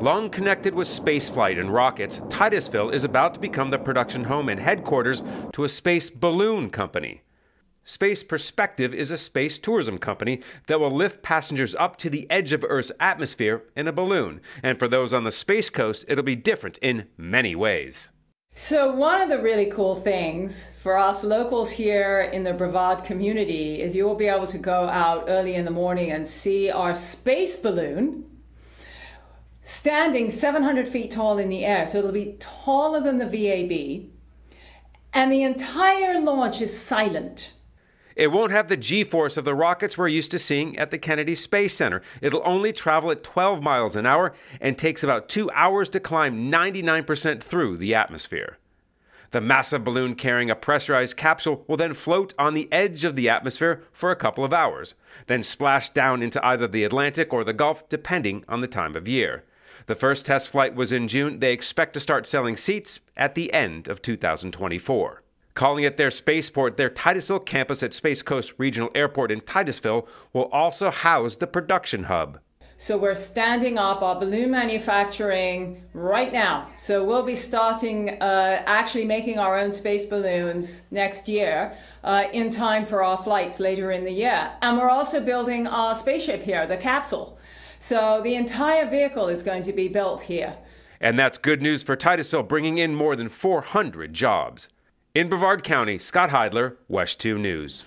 Long connected with spaceflight and rockets, Titusville is about to become the production home and headquarters to a space balloon company. Space Perspective is a space tourism company that will lift passengers up to the edge of Earth's atmosphere in a balloon. And for those on the Space Coast, it'll be different in many ways. So, one of the really cool things for us locals here in the Brevard community is you will be able to go out early in the morning and see our space balloon standing 700 feet tall in the air. So, it'll be taller than the VAB. And the entire launch is silent. It won't have the g force of the rockets we're used to seeing at the Kennedy Space Center. It'll only travel at 12 miles an hour and takes about two hours to climb 99% through the atmosphere. The massive balloon carrying a pressurized capsule will then float on the edge of the atmosphere for a couple of hours, then splash down into either the Atlantic or the Gulf, depending on the time of year. The first test flight was in June. They expect to start selling seats at the end of 2024. Calling it their spaceport, their Titusville campus at Space Coast Regional Airport in Titusville will also house the production hub. So we're standing up our balloon manufacturing right now. So we'll be starting uh, actually making our own space balloons next year uh, in time for our flights later in the year. And we're also building our spaceship here, the capsule. So the entire vehicle is going to be built here. And that's good news for Titusville, bringing in more than 400 jobs. In Brevard County, Scott Heidler, WESH 2 News.